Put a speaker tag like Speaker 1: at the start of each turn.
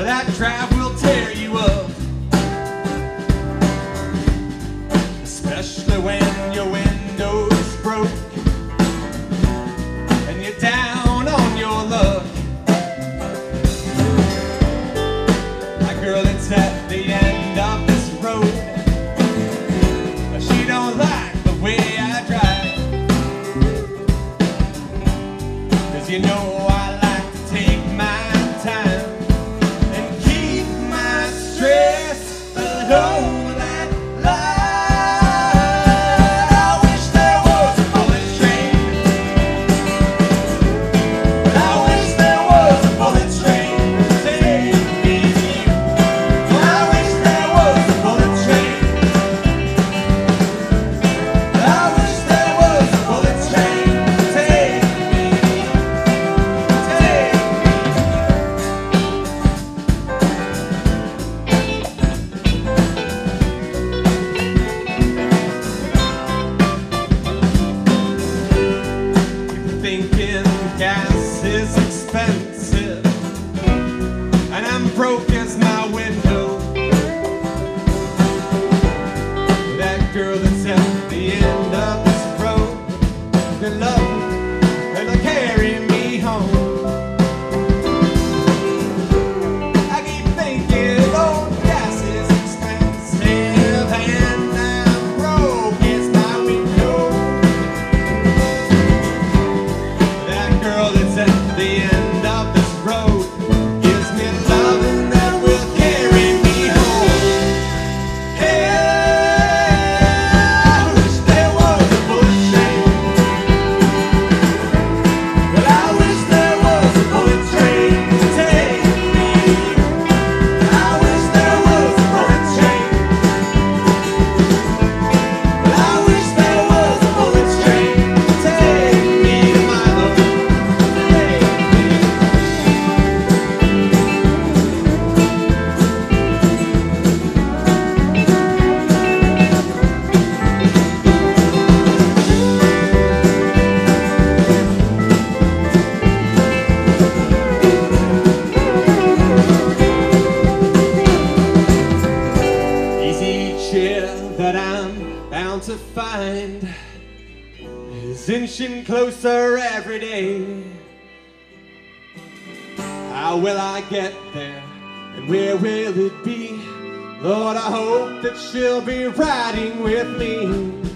Speaker 1: But that drive will tear you up. Especially when your window's broke and you're down on your luck. My girl, it's at the end of this road. But she don't like the way I drive. Cause you know I podcast is find is inching closer every day. How will I get there and where will it be? Lord, I hope that she'll be riding with me.